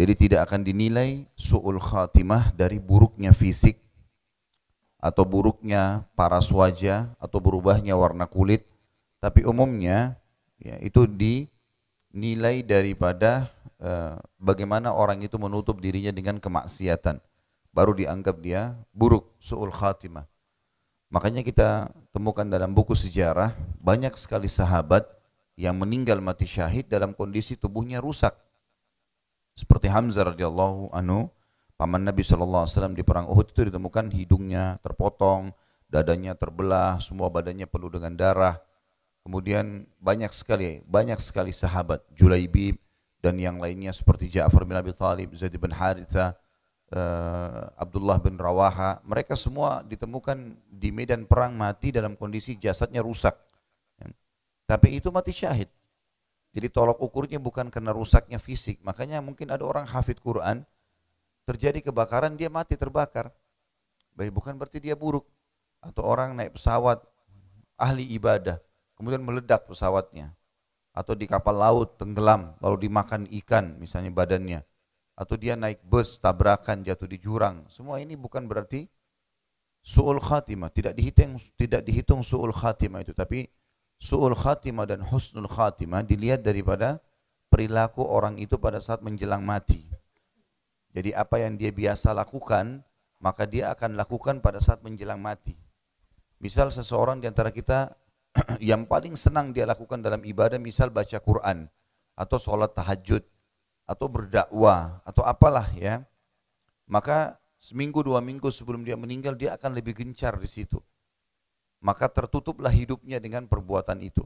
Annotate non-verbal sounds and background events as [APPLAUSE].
Jadi tidak akan dinilai su'ul khatimah dari buruknya fisik atau buruknya paras wajah atau berubahnya warna kulit, tapi umumnya ya, itu dinilai daripada uh, bagaimana orang itu menutup dirinya dengan kemaksiatan. Baru dianggap dia buruk, su'ul khatimah. Makanya kita temukan dalam buku sejarah banyak sekali sahabat yang meninggal mati syahid dalam kondisi tubuhnya rusak seperti Hamzah radhiyallahu anhu, paman Nabi sallallahu alaihi wasallam di perang Uhud itu ditemukan hidungnya terpotong, dadanya terbelah, semua badannya penuh dengan darah. Kemudian banyak sekali, banyak sekali sahabat, Julaibib dan yang lainnya seperti Ja'far bin Abi Thalib, Zaid bin Haritha, uh, Abdullah bin Rawaha, mereka semua ditemukan di medan perang mati dalam kondisi jasadnya rusak. Tapi itu mati syahid. Jadi tolok ukurnya bukan karena rusaknya fisik. Makanya mungkin ada orang hafid Quran, terjadi kebakaran dia mati terbakar. Baik bukan berarti dia buruk. Atau orang naik pesawat ahli ibadah, kemudian meledak pesawatnya. Atau di kapal laut tenggelam, lalu dimakan ikan misalnya badannya. Atau dia naik bus tabrakan jatuh di jurang. Semua ini bukan berarti su'ul khatimah. Tidak dihitung, tidak dihitung su'ul khatimah itu. Tapi su'ul khatimah dan husnul khatimah dilihat daripada perilaku orang itu pada saat menjelang mati. Jadi apa yang dia biasa lakukan, maka dia akan lakukan pada saat menjelang mati. Misal seseorang di antara kita [CLEARS THROAT] yang paling senang dia lakukan dalam ibadah, misal baca Quran, atau sholat tahajud, atau berdakwah, atau apalah ya. Maka seminggu dua minggu sebelum dia meninggal, dia akan lebih gencar di situ maka tertutuplah hidupnya dengan perbuatan itu.